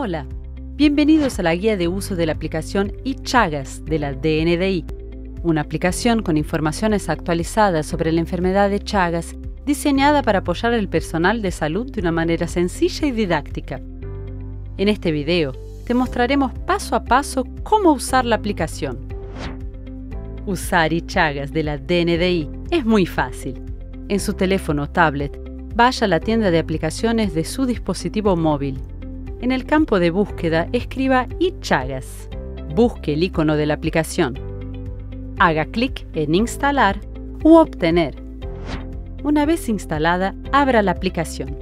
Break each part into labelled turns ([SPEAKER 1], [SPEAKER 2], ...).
[SPEAKER 1] Hola, bienvenidos a la guía de uso de la aplicación iChagas de la DNDI, una aplicación con informaciones actualizadas sobre la enfermedad de Chagas diseñada para apoyar al personal de salud de una manera sencilla y didáctica. En este video te mostraremos paso a paso cómo usar la aplicación. Usar iChagas de la DNDI es muy fácil. En su teléfono o tablet, vaya a la tienda de aplicaciones de su dispositivo móvil en el campo de búsqueda escriba iChagas. Busque el icono de la aplicación. Haga clic en Instalar u Obtener. Una vez instalada, abra la aplicación.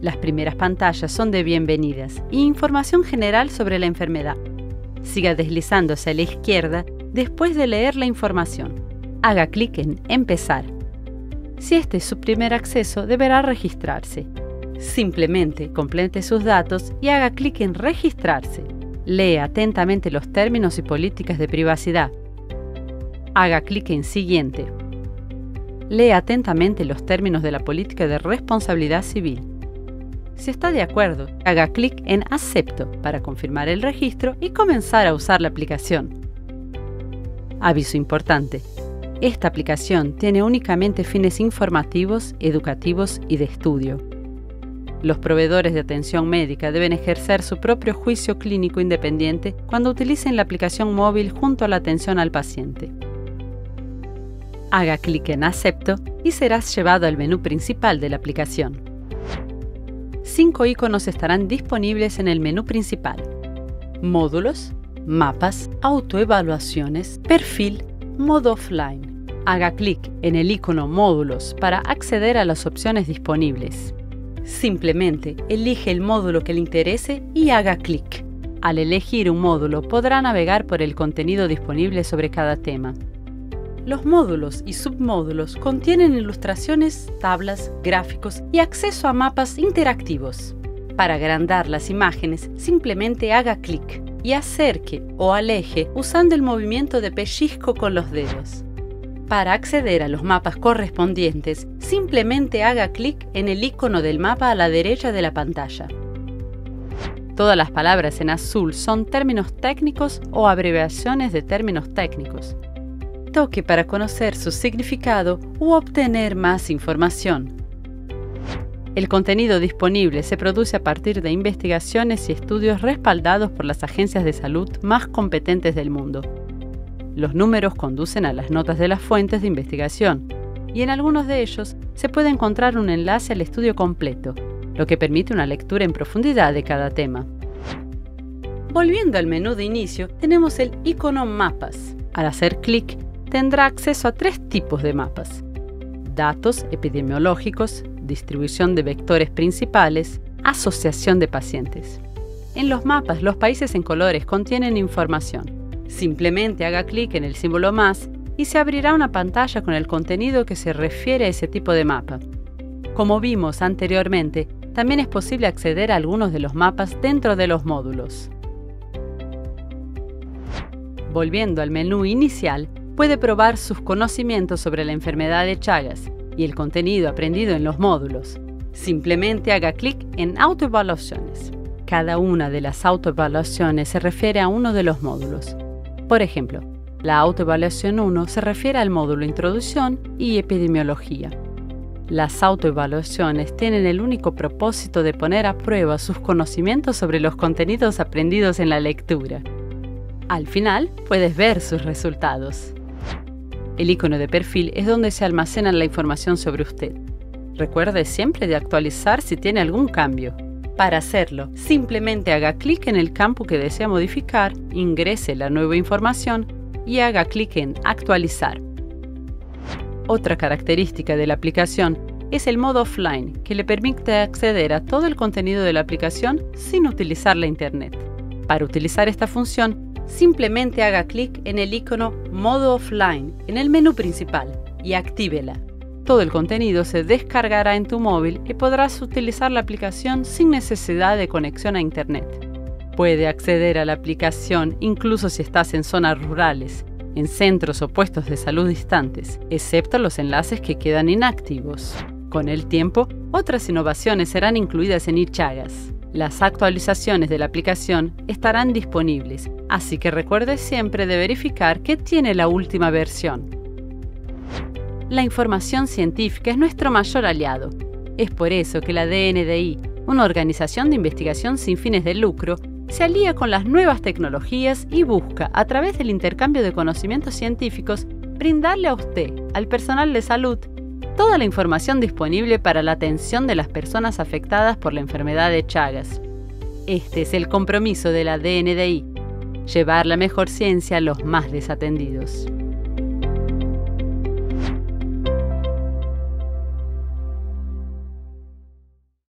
[SPEAKER 1] Las primeras pantallas son de bienvenidas y información general sobre la enfermedad. Siga deslizándose a la izquierda después de leer la información. Haga clic en Empezar. Si este es su primer acceso, deberá registrarse Simplemente complete sus datos y haga clic en Registrarse. Lea atentamente los términos y políticas de privacidad. Haga clic en Siguiente. Lea atentamente los términos de la política de responsabilidad civil. Si está de acuerdo, haga clic en Acepto para confirmar el registro y comenzar a usar la aplicación. Aviso importante. Esta aplicación tiene únicamente fines informativos, educativos y de estudio. Los proveedores de atención médica deben ejercer su propio juicio clínico independiente cuando utilicen la aplicación móvil junto a la atención al paciente. Haga clic en Acepto y serás llevado al menú principal de la aplicación. Cinco iconos estarán disponibles en el menú principal. Módulos, mapas, autoevaluaciones, perfil, modo offline. Haga clic en el icono Módulos para acceder a las opciones disponibles. Simplemente elige el módulo que le interese y haga clic. Al elegir un módulo podrá navegar por el contenido disponible sobre cada tema. Los módulos y submódulos contienen ilustraciones, tablas, gráficos y acceso a mapas interactivos. Para agrandar las imágenes, simplemente haga clic y acerque o aleje usando el movimiento de pellizco con los dedos. Para acceder a los mapas correspondientes, simplemente haga clic en el icono del mapa a la derecha de la pantalla. Todas las palabras en azul son términos técnicos o abreviaciones de términos técnicos. Toque para conocer su significado u obtener más información. El contenido disponible se produce a partir de investigaciones y estudios respaldados por las agencias de salud más competentes del mundo. Los números conducen a las notas de las fuentes de investigación, y en algunos de ellos se puede encontrar un enlace al estudio completo, lo que permite una lectura en profundidad de cada tema. Volviendo al menú de inicio, tenemos el icono Mapas. Al hacer clic, tendrá acceso a tres tipos de mapas. Datos epidemiológicos, distribución de vectores principales, asociación de pacientes. En los mapas, los países en colores contienen información Simplemente haga clic en el símbolo más y se abrirá una pantalla con el contenido que se refiere a ese tipo de mapa. Como vimos anteriormente, también es posible acceder a algunos de los mapas dentro de los módulos. Volviendo al menú inicial, puede probar sus conocimientos sobre la enfermedad de Chagas y el contenido aprendido en los módulos. Simplemente haga clic en Autoevaluaciones. Cada una de las autoevaluaciones se refiere a uno de los módulos. Por ejemplo, la autoevaluación 1 se refiere al módulo Introducción y Epidemiología. Las autoevaluaciones tienen el único propósito de poner a prueba sus conocimientos sobre los contenidos aprendidos en la lectura. Al final, puedes ver sus resultados. El icono de perfil es donde se almacena la información sobre usted. Recuerde siempre de actualizar si tiene algún cambio. Para hacerlo, simplemente haga clic en el campo que desea modificar, ingrese la nueva información y haga clic en Actualizar. Otra característica de la aplicación es el modo offline, que le permite acceder a todo el contenido de la aplicación sin utilizar la Internet. Para utilizar esta función, simplemente haga clic en el icono Modo offline en el menú principal y actívela. Todo el contenido se descargará en tu móvil y podrás utilizar la aplicación sin necesidad de conexión a Internet. Puede acceder a la aplicación incluso si estás en zonas rurales, en centros o puestos de salud distantes, excepto los enlaces que quedan inactivos. Con el tiempo, otras innovaciones serán incluidas en iChagas. Las actualizaciones de la aplicación estarán disponibles, así que recuerde siempre de verificar que tiene la última versión. La información científica es nuestro mayor aliado. Es por eso que la DNDI, una organización de investigación sin fines de lucro, se alía con las nuevas tecnologías y busca, a través del intercambio de conocimientos científicos, brindarle a usted, al personal de salud, toda la información disponible para la atención de las personas afectadas por la enfermedad de Chagas. Este es el compromiso de la DNDI, llevar la mejor ciencia a los más desatendidos.